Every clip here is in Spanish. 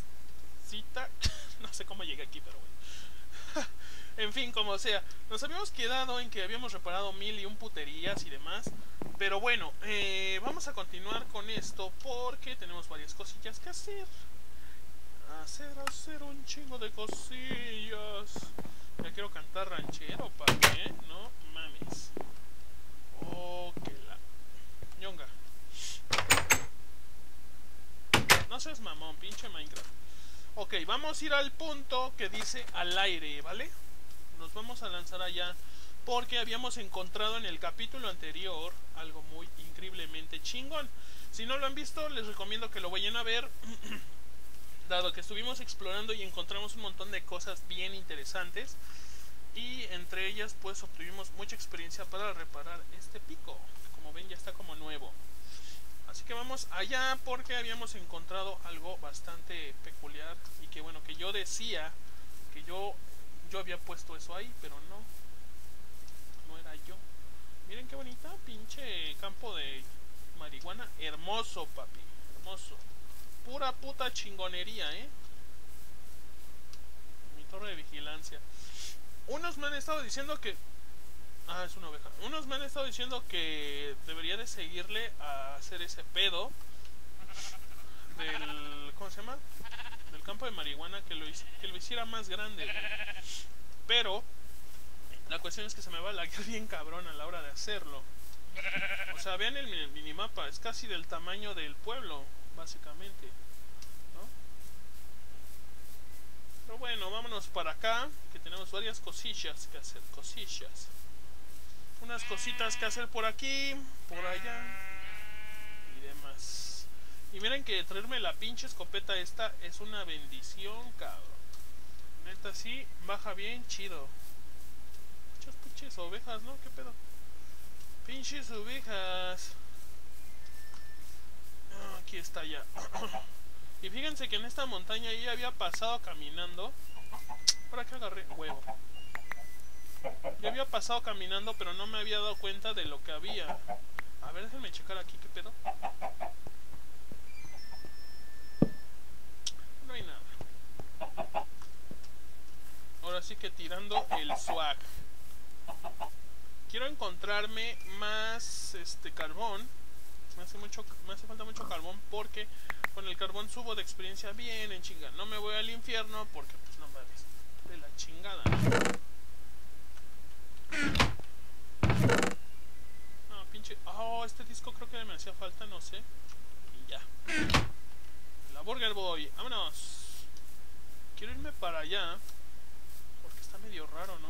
casita. no sé cómo llegué aquí, pero bueno. en fin, como sea. Nos habíamos quedado en que habíamos reparado mil y un puterías y demás. Pero bueno, eh, vamos a continuar con esto porque tenemos varias cosillas que hacer. Hacer, hacer un chingo de cosillas. Ya quiero cantar ranchero, papi, ¿eh? No mames. Oh, que la... Ñonga. No seas mamón, pinche Minecraft. Ok, vamos a ir al punto que dice al aire, ¿vale? Nos vamos a lanzar allá porque habíamos encontrado en el capítulo anterior algo muy increíblemente chingón. Si no lo han visto, les recomiendo que lo vayan a ver. dado que estuvimos explorando y encontramos un montón de cosas bien interesantes. Y entre ellas pues obtuvimos mucha experiencia para reparar este pico. Como ven ya está como nuevo. Así que vamos allá porque habíamos encontrado algo bastante peculiar y que bueno, que yo decía que yo yo había puesto eso ahí, pero no. No era yo. Miren qué bonita pinche campo de marihuana, hermoso, papi, hermoso. Pura puta chingonería, ¿eh? Mi torre de vigilancia. Unos me han estado diciendo que Ah, es una oveja. Unos me han estado diciendo que debería de seguirle a hacer ese pedo del... ¿Cómo se llama? Del campo de marihuana, que lo, que lo hiciera más grande. Pero la cuestión es que se me va a laguear bien cabrón a la hora de hacerlo. O sea, vean el minimapa, es casi del tamaño del pueblo, básicamente. ¿no? Pero bueno, vámonos para acá, que tenemos varias cosillas que hacer, cosillas unas cositas que hacer por aquí, por allá y demás. Y miren que traerme la pinche escopeta esta es una bendición, cabrón. Neta, sí, baja bien chido. Muchas pinches ovejas, ¿no? ¿Qué pedo? Pinches ovejas. Aquí está ya. y fíjense que en esta montaña ya había pasado caminando. Ahora que agarré huevo. Yo había pasado caminando, pero no me había dado cuenta de lo que había. A ver, déjenme checar aquí, ¿qué pedo? No hay nada. Ahora sí que tirando el swag. Quiero encontrarme más este carbón. Me hace, mucho, me hace falta mucho carbón porque con el carbón subo de experiencia bien en chinga. No me voy al infierno porque pues no mames. De la chingada. No, pinche. Oh, este disco creo que me hacía falta, no sé. Y ya. La Burger Boy, vámonos. Quiero irme para allá. Porque está medio raro, ¿no?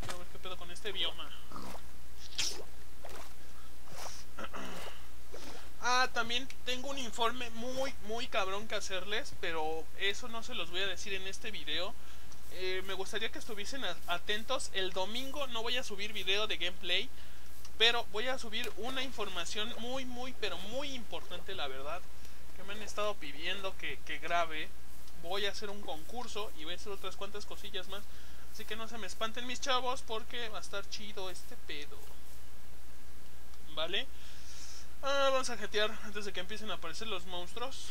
Quiero ver qué pedo con este bioma. Ah, también tengo un informe muy, muy cabrón que hacerles, pero eso no se los voy a decir en este video eh, me gustaría que estuviesen atentos. El domingo no voy a subir video de gameplay, pero voy a subir una información muy, muy, pero muy importante, la verdad, que me han estado pidiendo que, que grabe. Voy a hacer un concurso y voy a hacer otras cuantas cosillas más. Así que no se me espanten mis chavos porque va a estar chido este pedo. ¿Vale? Ah, vamos a jetear antes de que empiecen a aparecer los monstruos.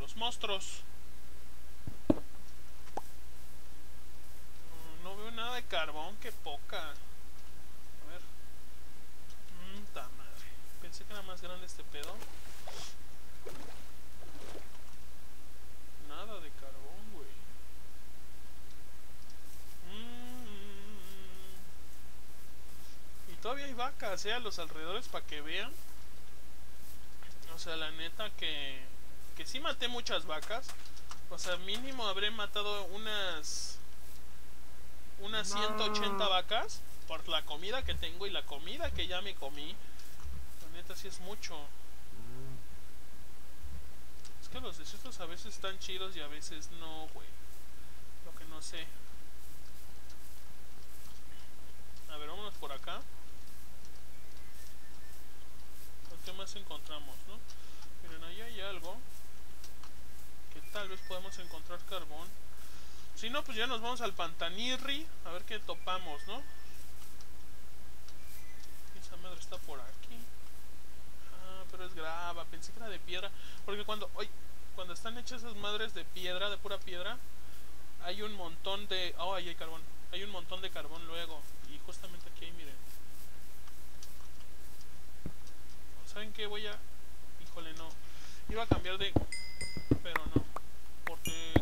Los monstruos. no veo nada carbón, qué poca. A ver. Mmm, madre. Pensé que era más grande este pedo. Nada de carbón, güey. Mmm. Y todavía hay vacas, eh, a los alrededores para que vean. O sea, la neta que... Que sí maté muchas vacas. O sea, mínimo habré matado unas unas 180 vacas por la comida que tengo y la comida que ya me comí. La neta sí es mucho. Es que los desiertos a veces están chidos y a veces no, güey. Lo que no sé. A ver, vámonos por acá. ¿Qué más encontramos, no? Miren, ahí hay algo. Que tal vez podemos encontrar carbón. Si no, pues ya nos vamos al Pantanirri. A ver qué topamos, ¿no? Esa madre está por aquí. A pero es grava. Pensé que era de piedra. Porque cuando, oye, cuando están hechas esas madres de piedra, de pura piedra, hay un montón de... Oh, ahí hay carbón. Hay un montón de carbón luego. Y justamente aquí hay, miren. ¿Saben qué? Voy a... Híjole, no. Iba a cambiar de... Pero no. Porque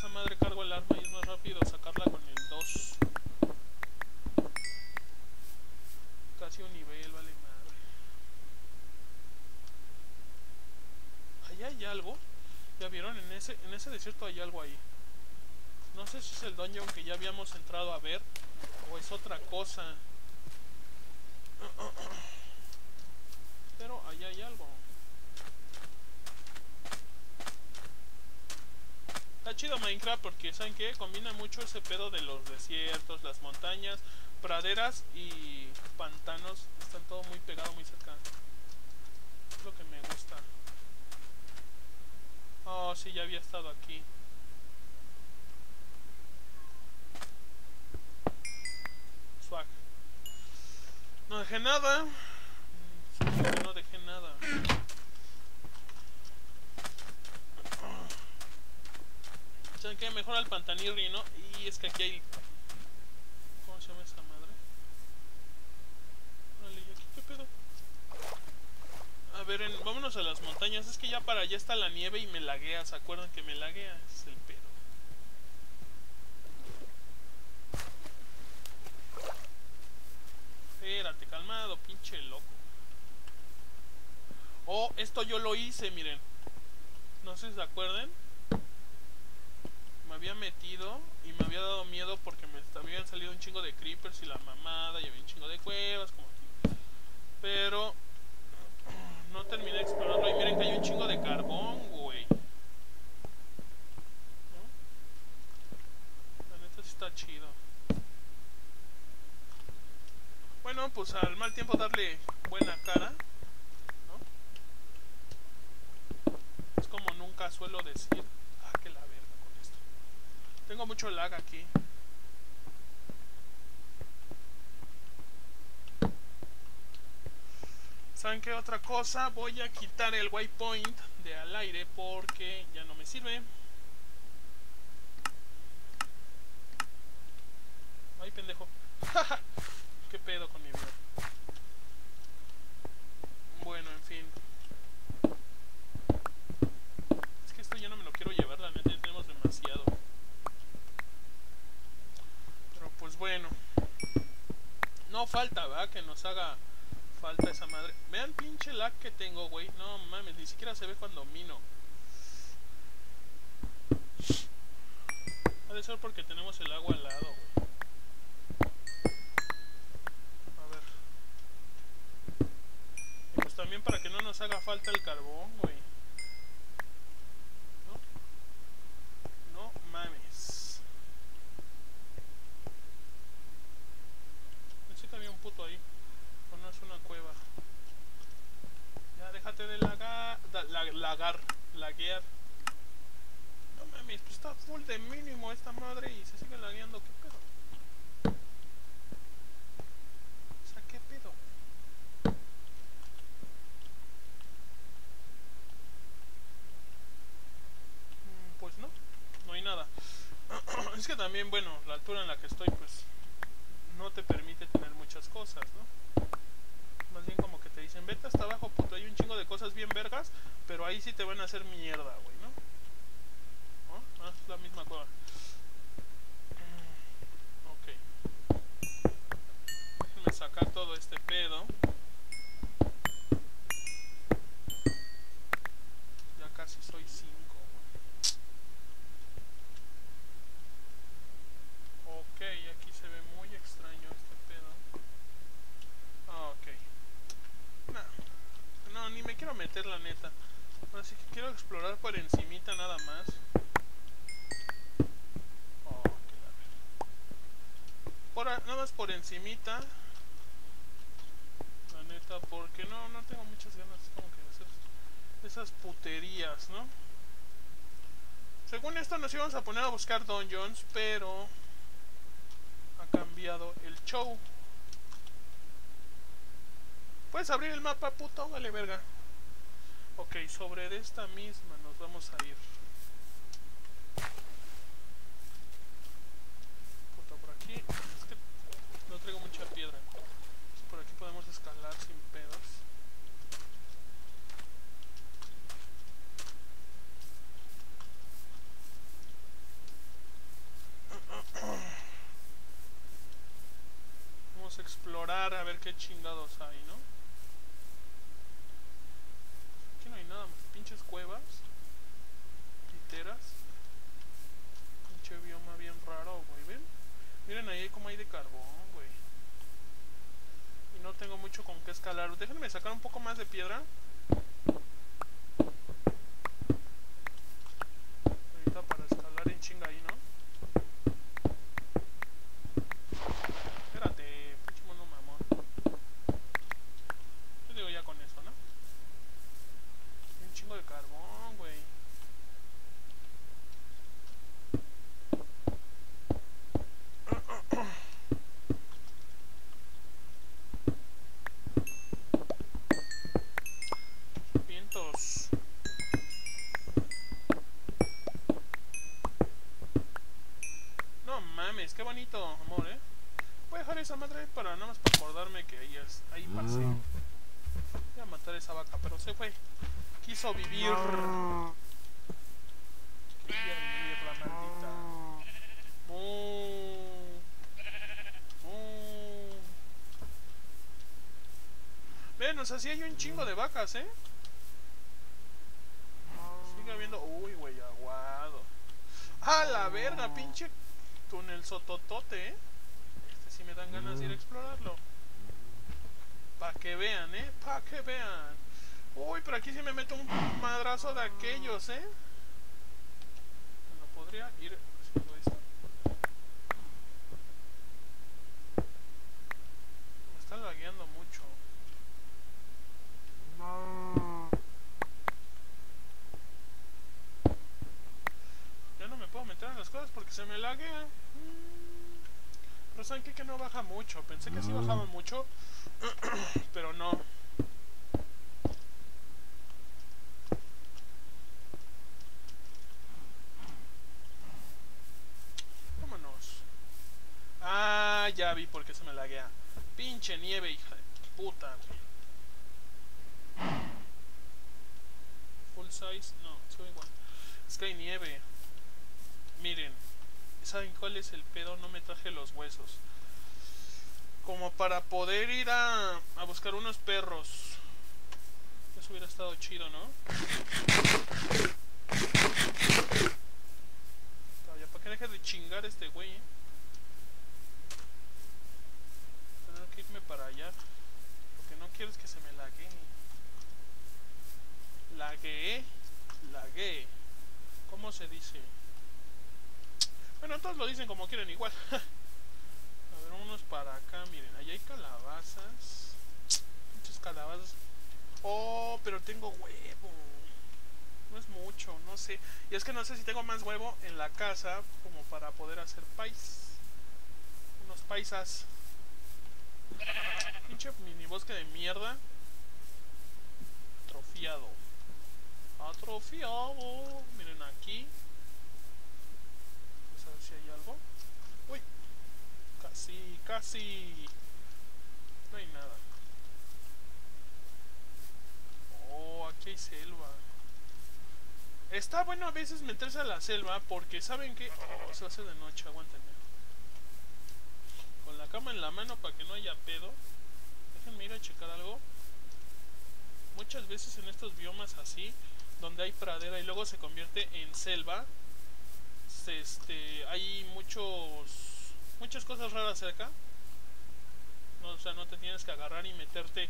esa madre cargo el arma y es más rápido sacarla con el 2. Casi un nivel, vale madre. Allá hay algo. Ya vieron, en ese, en ese desierto hay algo ahí. No sé si es el dungeon que ya habíamos entrado a ver o es otra cosa. Pero allá hay algo. Está chido Minecraft porque, ¿saben qué? Combina mucho ese pedo de los desiertos, las montañas, praderas y pantanos. Están todo muy pegado, muy cerca. Es lo que me gusta. Oh, sí, ya había estado aquí. Swag. No dejé nada. Mm, No dejé nada. Mejor al pantanirri, ¿no? Y es que aquí hay... ¿Cómo se llama esa madre? Órale, ¿y aquí qué pedo? A ver, en- vámonos a las montañas. Es que ya para allá está la nieve y me laguea. ¿Se acuerdan que me laguea? Es el pedo. Espérate, calmado, pinche loco. Oh, esto yo lo hice, miren. No sé si se acuerdan. Había metido y me había dado miedo porque me habían salido un chingo de creepers y la mamada y había un chingo de cuevas como aquí. Pero no terminé de explorarlo y miren que hay un chingo de carbón, güey. ¿No? La neta sí está chido. Bueno, pues al mal tiempo darle buena cara, ¿no? Es como nunca suelo decir. Ah, que la verga con esto. Tengo mucho lag aquí. ¿Saben qué otra cosa? Voy a quitar el waypoint de al aire porque ya no me sirve. Ay, pendejo. ¿Qué pedo con mi vida? Bueno, en fin. Es que esto ya no me lo quiero llevar, la neta, ya tenemos demasiado. Pero pues bueno. No falta, ¿verdad? Que nos haga falta esa madre. Vean pinche lag que tengo, güey. No mames, ni siquiera se ve cuando mino. Ha de ser porque tenemos el agua al lado, güey. A ver. Y pues también para que no nos haga falta el carbón, güey. ¿No? No mames. Pensé que había un puto ahí. O no es una cueva. Ya déjate de lagar. da- la- lagar. Laguear. No mames, pues está full de mínimo esta madre y se sigue lagueando. ¿Qué pedo? O sea, ¿qué pedo? Mm, Pues no, no hay nada. es que bueno, la altura en la que estoy, pues no te permite tener muchas cosas, ¿no? Más bien como que te dicen, vete hasta abajo, puto, hay un chingo de cosas bien vergas, pero ahí sí te van a hacer mierda, güey, ¿no? ¿No? Ah, es la misma cueva. Ok. Déjenme sacar todo este pedo. Ya casi soy 5. Ok, aquí se ve muy extraño este pedo. Ah, ok. No, no, ni me quiero meter la neta. Así que quiero explorar por encimita nada más. Oh. Por nada más por encimita. La neta, porque no, no tengo muchas ganas como que hacer esas puterías, ¿no? Según esto nos íbamos a poner a buscar dungeons, pero ha cambiado el show. ¿Puedes abrir el mapa, puto? Vale, verga. Ok, sobre esta misma nos vamos a ir. Puta, por aquí. Es que no traigo mucha piedra. Por aquí podemos escalar sin pedos. Vamos a explorar a ver qué chingados hay, ¿no? Aquí no hay nada más. Pinches cuevas. Literas. Pinche bioma bien raro, güey. ¿Ven? Miren ahí como hay de carbón, güey. Y no tengo mucho con qué escalar. Déjenme sacar un poco más de piedra. Ahorita para escalar en chinga ahí, ¿no? Espérate, pinche mono mamón. Yo digo ya con eso, ¿no? Hay un chingo de carbón, güey. Vientos. No mames, qué bonito, amor, ¿eh? Voy a dejar esa madre para nada más para acordarme que ahí, es, ahí pasé. Voy a matar a esa vaca, pero se fue. Quiso vivir. Quería vivir la maldita. Mu. Mu. Ven, o sea, sí hay un chingo de vacas, ¿eh? Sigue habiendo... Uy, güey, aguado. ¡A la verga, pinche túnel sototote, eh! Este sí me dan ganas de ir a explorarlo. Pa' que vean, ¿eh? Pa' que vean. Uy, pero aquí sí me meto un madrazo de aquellos, ¿eh? Bueno, podría ir haciendo esto. Me está lagueando mucho. No me puedo meter en las cosas porque se me laguea. Mm. Pero saben qué? que no baja mucho. Pensé que sí bajaba mucho, pero no. Vámonos. Ah, ya vi por qué se me laguea. Pinche nieve, hija de puta, güey. Full size, no, igual. Es que hay nieve. Miren, ¿saben cuál es el pedo? No me traje los huesos. Como para poder ir a, a buscar unos perros. Eso hubiera estado chido, ¿no? Ya, para que deje de chingar este güey, ¿eh? Tener que irme para allá. Lo que no quiero es que se me lague. Lagué. Lagué. ¿Cómo se dice? Bueno, todos lo dicen como quieren igual. A ver, unos para acá, miren, ahí hay calabazas. Muchas calabazas. Oh, pero tengo huevo. No es mucho, no sé. Y es que no sé si tengo más huevo en la casa como para poder hacer pais. Unos paisas. Pinche mini bosque de mierda. Atrofiado. Atrofiado. Miren aquí. Vamos a ver si hay algo. Uy. Casi, casi. No hay nada. Oh, aquí hay selva. Está bueno a veces meterse a la selva porque saben que... Oh, se hace de noche, aguántenme. Con la cama en la mano para que no haya pedo. Déjenme ir a checar algo. Muchas veces en estos biomas así, donde hay pradera y luego se convierte en selva, se, este, hay muchos muchas cosas raras cerca. No, o sea, no te tienes que agarrar y meterte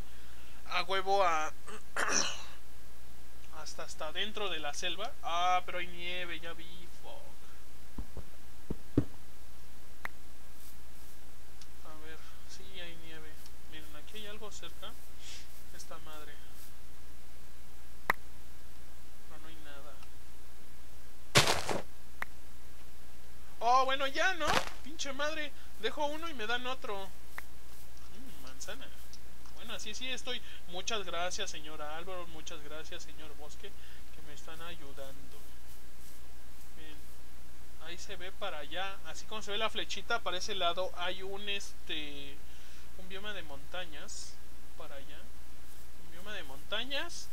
a huevo a hasta hasta dentro de la selva. Ah, pero hay nieve, ya vi. Fuck. A ver, sí hay nieve. Miren, aquí hay algo cerca. Esta madre. No hay nada. Oh, bueno, ya, ¿no? Pinche madre. Dejo uno y me dan otro. Mm, manzana. Bueno. así. Sí, estoy. Muchas gracias, señor Álvaro. Muchas gracias, señor Bosque, que me están ayudando. Bien. Ahí se ve para allá. Así como se ve la flechita, para ese lado hay un este. Un bioma de montañas. Para allá. Un bioma de montañas.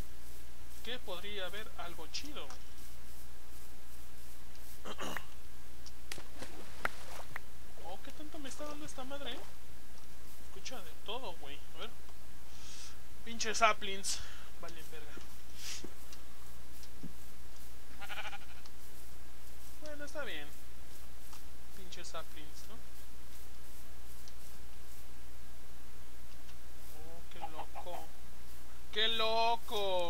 Que podría haber algo chido. ¿qué tanto me está dando esta madre? eh? Escucha de todo, güey. A ver. Pinches saplings. Valen verga. Bueno, está bien. Pinches saplings, ¿no? Oh, qué loco. ¡Qué loco!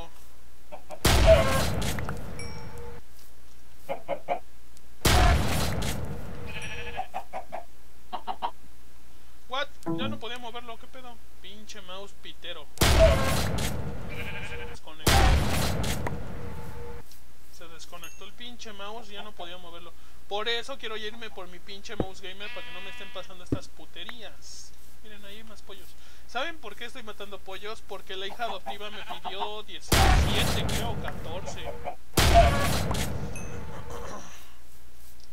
No podía moverlo. Por eso quiero irme por mi pinche mouse gamer para que no me estén pasando estas puterías. Miren, ahí hay más pollos. ¿Saben por qué estoy matando pollos? Porque la hija adoptiva me pidió 17, creo, 14.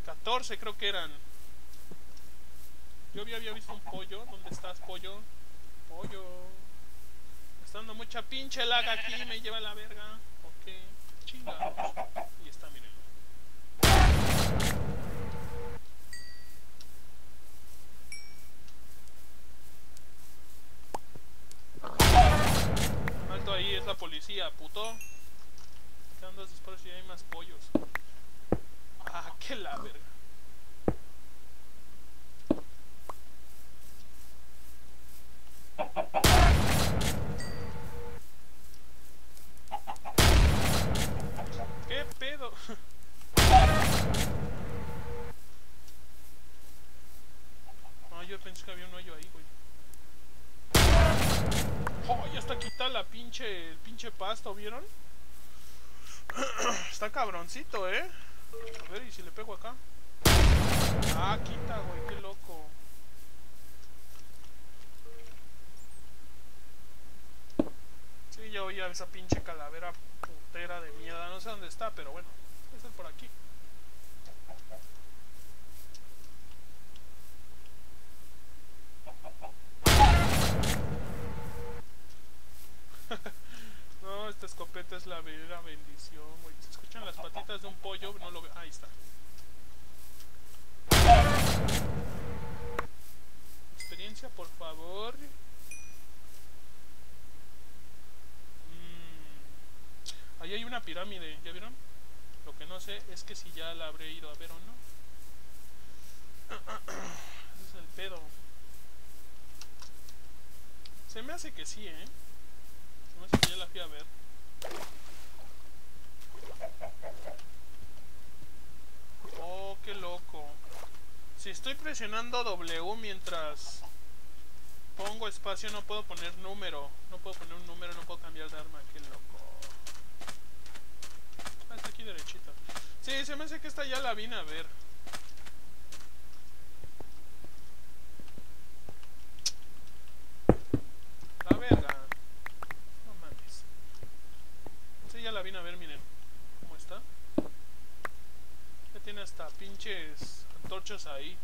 14 creo que eran. Yo había, visto un pollo. ¿Dónde estás, pollo? Pollo. Me está dando mucha pinche lag aquí. Me lleva la verga. Ok. Chingados. Y está, miren. Alto ahí, es la policía, puto. ¿Qué andas disparos si hay más pollos? Ah, que la verga. ¿Qué pedo? No, yo pensé que había un hoyo ahí, güey. Oh, ya está quitada la pinche, el pinche pasto, ¿vieron? está cabroncito, ¿eh? A ver, ¿y si le pego acá? Ah, quita, güey, qué loco. Sí, ya oía esa pinche calavera putera de mierda. No sé dónde está, pero bueno. Debe ser por aquí. no, esta escopeta es la vera bendición, güey. ¿Se escuchan las patitas de un pollo? No lo veo. Ahí está. Experiencia, por favor. Mm. Ahí hay una pirámide, ¿ya vieron? Lo que no sé es que si ya la habré ido a ver o no. Ese es el pedo. Se me hace que sí, ¿eh? Se me hace que ya la fui a ver. Oh, qué loco. Si estoy presionando W mientras pongo espacio, no puedo poner número. No puedo poner un número, no puedo cambiar de arma. Qué loco. Ah, está aquí derechito. Sí, se me hace que esta ya la vine a ver. La verga. No mames. Vine a ver, miren. ¿Cómo está? Ya tiene hasta pinches antorchas ahí.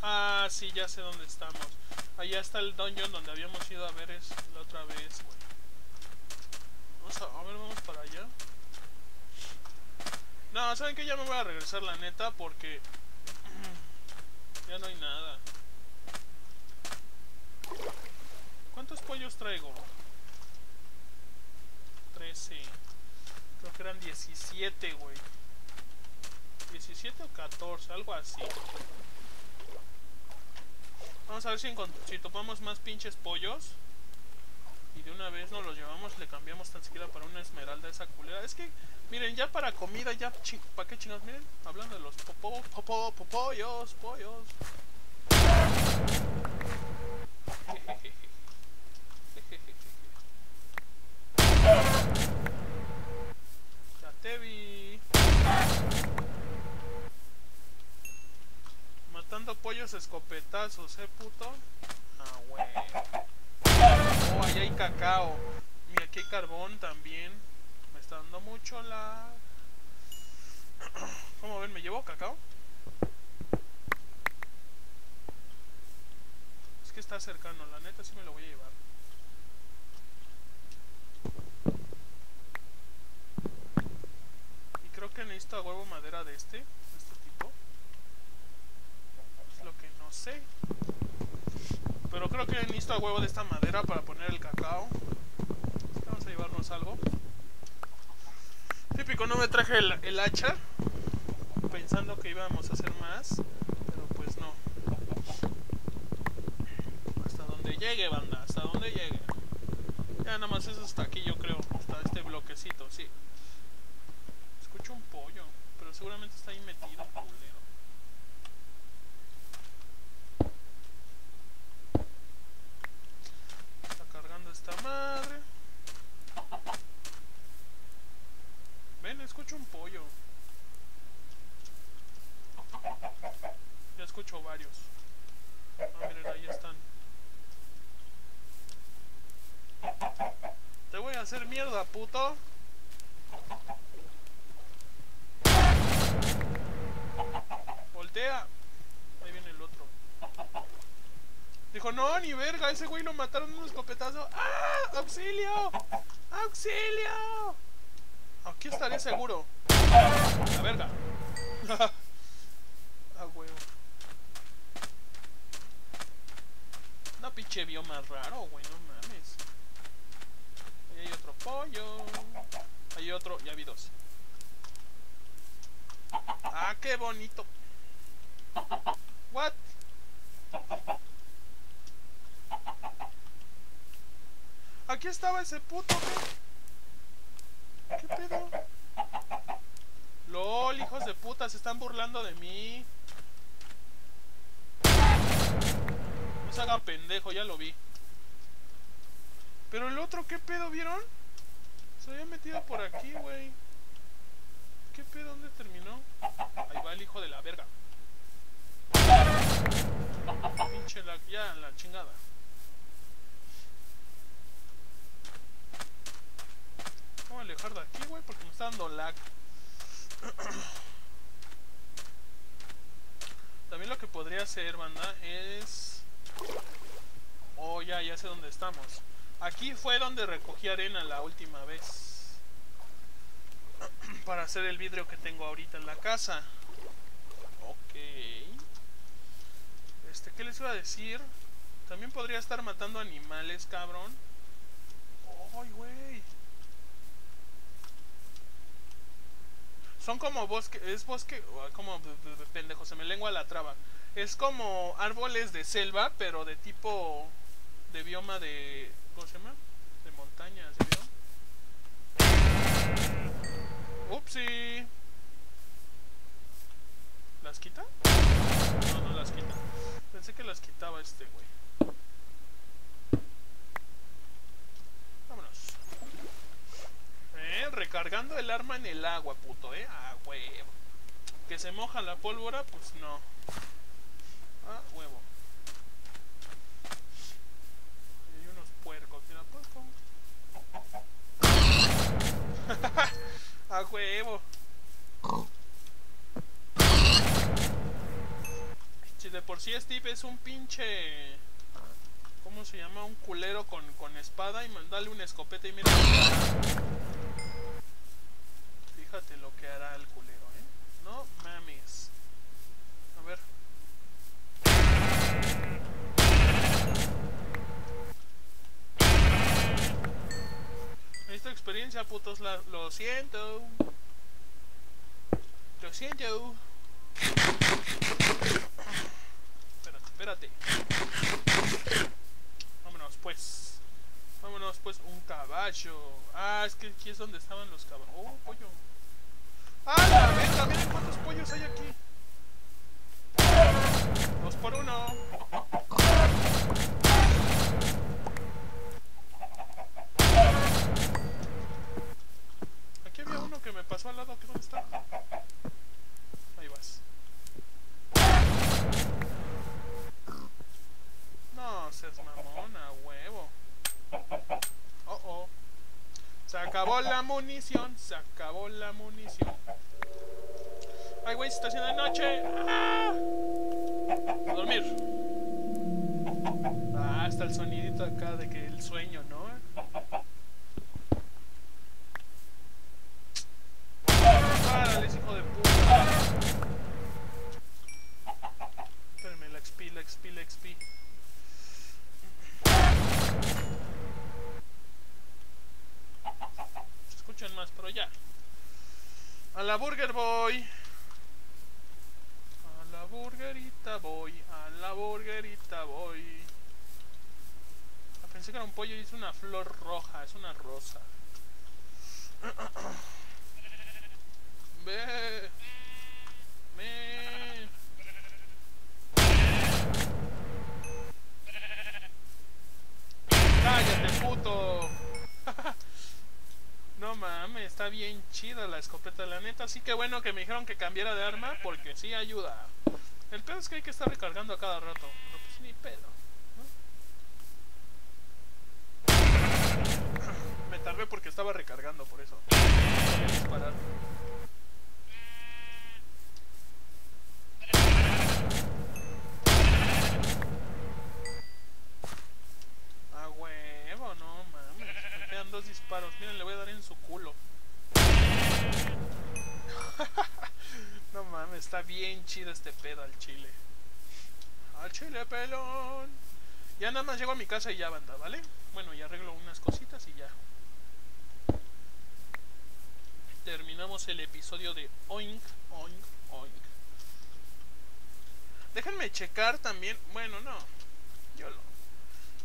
Ah, sí, ya sé dónde estamos. Allá está el dungeon donde habíamos ido a ver es la otra vez, güey. Vamos a ver, vamos para allá. No, ¿saben que Ya me voy a regresar la neta porque... ya no hay nada. ¿Cuántos pollos traigo? 13. Creo que eran 17, güey. 17 o 14, algo así. Vamos a ver si, si topamos más pinches pollos. Y de una vez nos los llevamos, le cambiamos tan siquiera para una esmeralda esa culera. Es que, miren, ya para comida, ya ¿para qué chingados? Miren, hablando de los popo, popo, popollos, pollos. Ya te vi. Escopetazos, eh, puto. Ah, güey. Oh, ahí hay cacao. Mira, aquí hay carbón también. Me está dando mucho la... ¿Cómo ven? ¿Me llevo cacao? Es que está cercano, la neta sí me lo voy a llevar. Y creo que necesito a huevo madera de este, de este tipo. Es lo que no sé. Pero creo que necesito a huevo de esta madera para poner el cacao. Vamos a llevarnos algo. Típico, no me traje el, el hacha. Pensando que íbamos a hacer más. Pero pues no. Hasta donde llegue, banda. Hasta donde llegue. Ya nada más es hasta aquí, yo creo. Hasta este bloquecito, sí. Escucho un pollo. Pero seguramente está ahí metido, culero. Está cargando esta madre. Ven, escucho un pollo. Ya escucho varios. Ah, miren, ahí están. Te voy a hacer mierda, puto. Voltea. Ahí viene el otro. Dijo, no, ni verga, ese güey lo mataron un escopetazo. ¡Ah! ¡Auxilio! ¡Auxilio! Aquí estaré seguro. La verga. ah, huevo. No pinche bioma raro, güey, mames. Ahí hay otro pollo. Hay otro, ya vi dos. Ah, qué bonito. What? Aquí estaba ese puto, ¿qué? ¿Qué pedo? LOL, hijos de puta, se están burlando de mí. No se hagan pendejo, ya lo vi. Pero el otro, ¿qué pedo, vieron? Se había metido por aquí, güey. ¿Qué pedo? ¿Dónde terminó? Ahí va el hijo de la verga. Pinche la... Ya, la chingada. Vamos a alejar de aquí, güey, porque me está dando lag. También lo que podría hacer, banda, es... Oh, ya, ya sé dónde estamos. Aquí fue donde recogí arena la última vez. Para hacer el vidrio que tengo ahorita en la casa. Ok. Este, ¿qué les iba a decir? También podría estar matando animales, cabrón. ¡Ay, güey! Son como bosque, es bosque, como pendejo, se me lengua la traba. Es como árboles de selva, pero de tipo de bioma de ¿cómo se llama? De montaña, ¿se vio? Upsi. ¿Las quita? No, no las quita. Pensé que las quitaba este güey. Vámonos. Eh, recargando el arma en el agua, puto, eh. Ah, huevo. Que se moja la pólvora, pues no. Ah, huevo. Y hay unos puercos, mira, puerco. A huevo. Si de por sí Steve es un pinche... ¿Cómo se llama? Un culero con, con espada y mandarle una escopeta y mira... Fíjate lo que hará el culero, ¿eh? No mames. A ver. Experiencia, putos. La, lo siento. Lo siento. Espérate, espérate. Vámonos, pues. Vámonos, pues. Un caballo. Ah, es que aquí es donde estaban los caballos. Oh, pollo. ¡Ah, la verga! Miren cuántos pollos hay aquí. Dos por uno. Que me pasó al lado. ¿Qué dónde está? Ahí vas. seas mamón, a huevo. Oh, oh. Se acabó la munición, se acabó la munición. Ay, güey, haciendo de noche. ¡Ah! A dormir. Ah, hasta el sonidito acá de que el sueño, ¿no? Hijo de puta. Espérame, la XP, la XP, la XP. Se escuchan más, pero ya. A la Burger Boy. A la burgerita voy, a la burgerita voy. Ah, Pensé que era un pollo y es una flor roja, es una rosa. Ve. Me. Cállate, puto. No mames, está bien chida la escopeta, la neta. Así que bueno que me dijeron que cambiara de arma porque sí ayuda. El pedo es que hay que estar recargando a cada rato. Pero pues ni pedo. Me tardé porque estaba recargando, por eso. Disparar. A huevo, no mames. Me quedan dos disparos. Miren, le voy a dar en su culo. no mames, está bien chido este pedo al chile. Al chile pelón. Ya nada más llego a mi casa y ya banda, ¿vale? Bueno, ya arreglo unas cositas y ya. Terminamos el episodio de Oink, Oink, Oink. Déjenme checar también. Bueno, no. Yo lo.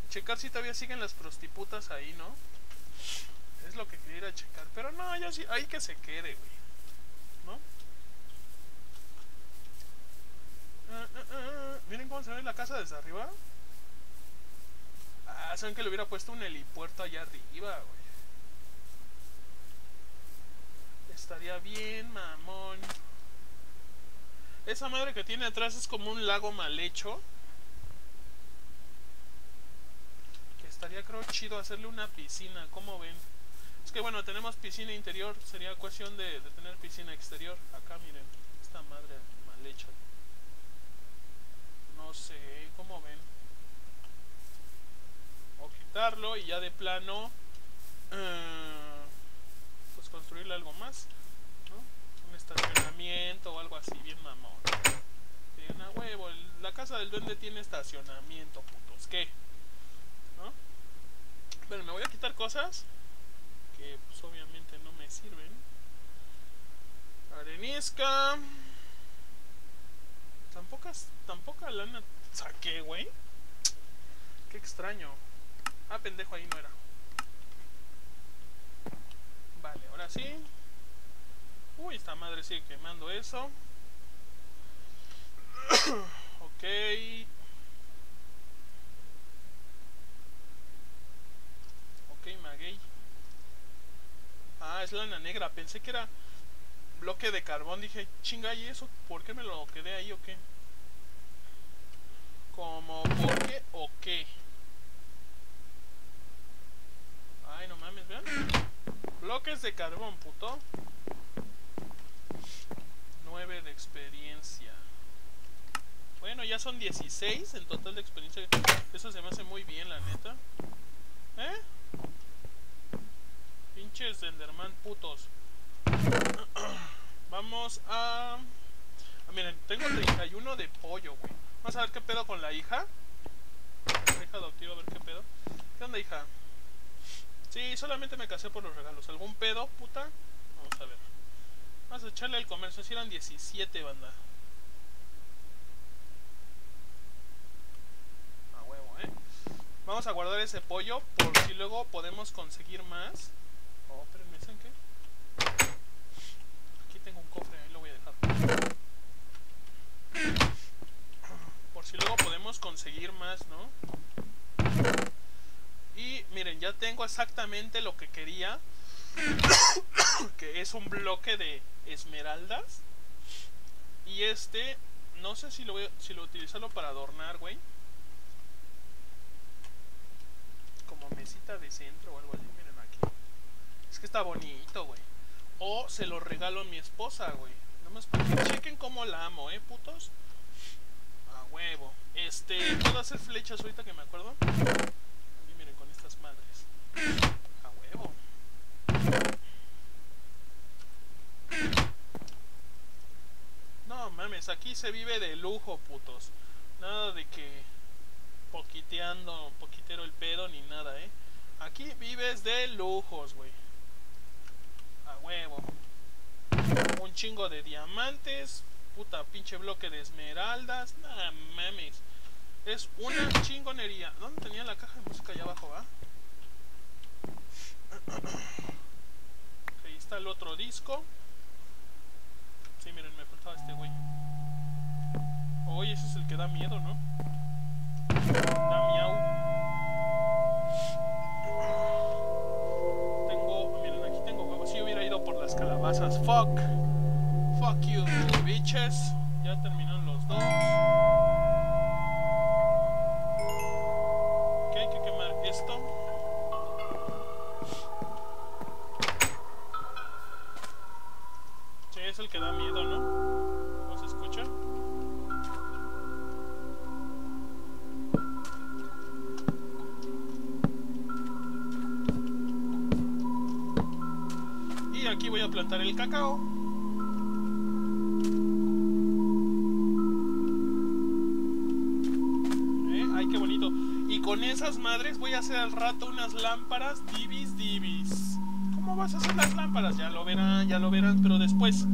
Checar si todavía siguen las prostitutas ahí, ¿no? Es lo que quería ir a checar. Pero no, ya sí. Ahí que se quede, güey. ¿No? Ah, ah, ah. Miren cómo se ve la casa desde arriba. Ah, saben que le hubiera puesto un helipuerto allá arriba, güey. Estaría bien, mamón. Esa madre que tiene atrás es como un lago mal hecho. Que estaría creo chido hacerle una piscina, ¿cómo ven? Es que bueno, tenemos piscina interior, sería cuestión de, tener piscina exterior. Acá miren, esta madre mal hecha. No sé, ¿cómo ven? O quitarlo y ya de plano... eh, pues construirle algo más, ¿no? Un estacionamiento o algo así, bien mamón. Bien a huevo, la casa del duende tiene estacionamiento, putos, ¿qué? ¿No? Bueno, me voy a quitar cosas que pues obviamente no me sirven. Arenisca. Tampoco, tampoco lana saqué, güey. Qué extraño. Ah, pendejo, ahí no era. Vale, ahora sí. Uy, esta madre sigue quemando eso. ok. Maguey. Ah, es lana negra. Pensé que era bloque de carbón. Dije, chinga, ¿y eso? ¿Por qué me lo quedé ahí o qué? Como, ¿por qué o qué? Ay, no mames, vean. Bloques de carbón, puto. 9 de experiencia. Bueno, ya son 16 en total de experiencia. Eso se me hace muy bien, la neta. ¿Eh? Pinches Enderman putos. Vamos a... ah, miren, tengo 31 de pollo, güey. Vamos a ver qué pedo con la hija. La hija adoptiva, a ver qué pedo. ¿Qué onda, hija? Sí, solamente me casé por los regalos. ¿Algún pedo, puta? Vamos a ver. Vamos a echarle al comercio. Si eran 17, banda. A huevo, ¿eh? Vamos a guardar ese pollo por si luego podemos conseguir más. Oh, espérenme, ¿saben qué? Aquí tengo un cofre, ahí lo voy a dejar. Por si luego podemos conseguir más, ¿no? Y miren, ya tengo exactamente lo que quería. que es un bloque de esmeraldas. Y este, no sé si lo voy si lo utilizarlo para adornar, güey. como mesita de centro o algo así. Miren aquí. Es que está bonito, güey. O se lo regalo a mi esposa, güey. Nomás para que chequen cómo la amo, ¿eh, putos? Huevo. Este, ¿puedo hacer flechas ahorita que me acuerdo? Y miren, con estas madres. A huevo. No mames, aquí se vive de lujo, putos. Nada de que poquiteando, poquitero el pedo ni nada, ¿eh? Aquí vives de lujos, güey. A huevo. Un chingo de diamantes. Puta pinche bloque de esmeraldas. Nah, mames. Es una chingonería. ¿Dónde tenía la caja de música allá abajo, va? Ahí está el otro disco. Sí, miren, me faltaba este güey. Oye, ese es el que da miedo, ¿no? Da miau. Tengo, miren, aquí tengo huevos. Si hubiera ido por las calabazas. Fuck. Fuck you, bitches. Ya terminaron los dos. Ok, hay que quemar esto. Sí, es el que da miedo, ¿no? ¿No se escucha? Y aquí voy a plantar el cacao. Esas madres voy a hacer al rato unas lámparas divis divis. ¿Cómo vas a hacer las lámparas? Ya lo verán, ya lo verán, pero después.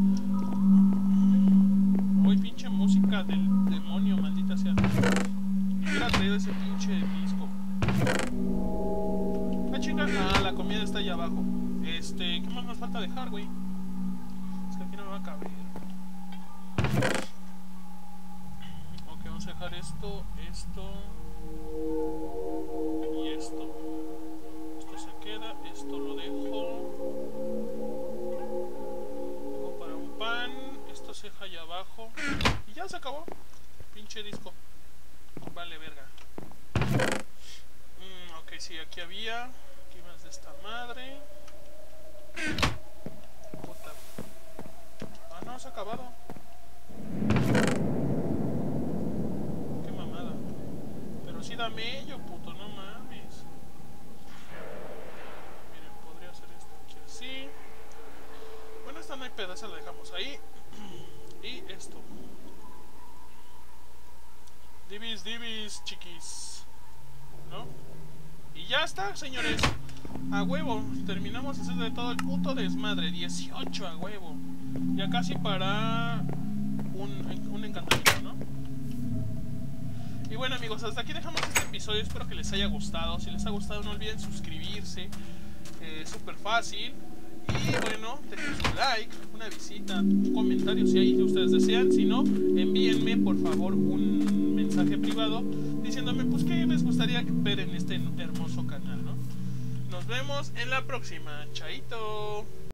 Uy, pinche música del demonio, maldita sea. Me hubiera traído ese pinche disco. La chinga. Ah, la comida está allá abajo. Este, ¿qué más nos falta dejar, güey? Es que aquí no me va a caber. Ok, vamos a dejar esto, esto había. Aquí más de esta madre. Puta. Ah, no, se ha acabado. Qué mamada. Pero sí dame ello, puto, no mames. Miren, podría hacer esto aquí así. Bueno, esta no hay esa la dejamos ahí. Y esto. Divis, divis, chiquis. ¿No? Y ya está, señores. A huevo, terminamos de hacer todo el puto desmadre. 18 a huevo. Ya casi para un, un encantamiento, ¿no? Y bueno amigos, hasta aquí dejamos este episodio. Espero que les haya gustado. Si les ha gustado no olviden suscribirse. Es súper fácil. Y bueno, dejen su like, una visita, un comentario si ahí ustedes desean. Si no, envíenme por favor un mensaje privado diciéndome pues qué les gustaría ver en este hermoso canal, ¿no? Nos vemos en la próxima. Chaito.